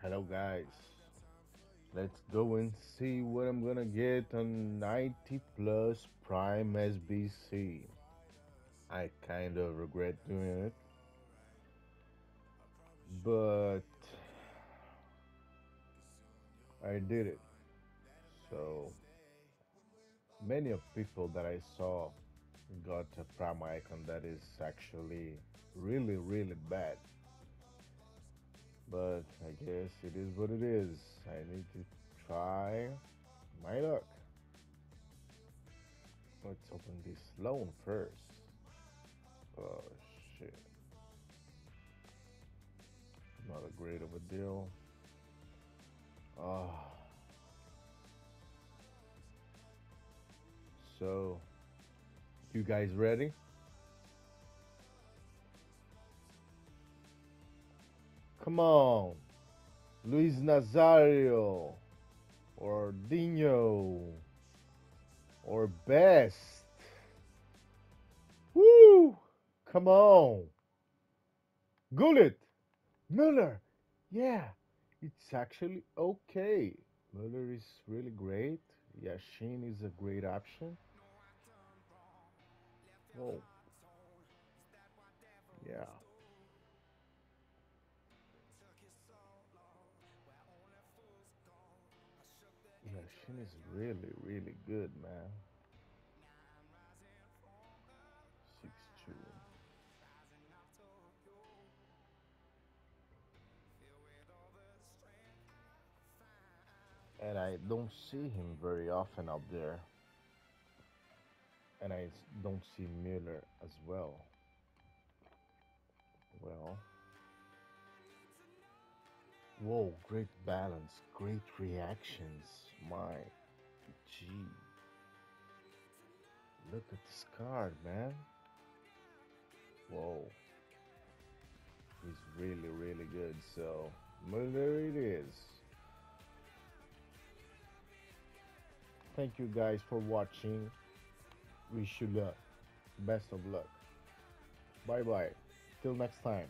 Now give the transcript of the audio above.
Hello guys. Let's go and see what I'm gonna get on 90 plus prime SBC. I kind of regret doing it, but I did it. So many of people that I saw got a prime icon that is actually really really bad but I guess it is what it is. I need to try my luck. Let's open this loan first. Oh shit. Not a great of a deal. Ah. So, you guys ready? Come on. Luis Nazario or Dino or Best. Woo! Come on. Gullit. Miller. Yeah, it's actually okay. Miller is really great. Yashin is a great option. Shin is really, really good, man. Six two. And I don't see him very often up there. And I don't see Miller as. Well, whoa, great balance, great reactions. My gee, look at this card, man. Whoa, he's really, really good. So, there it is. Thank you guys for watching. Wish you luck. Best of luck. Bye bye. Till next time.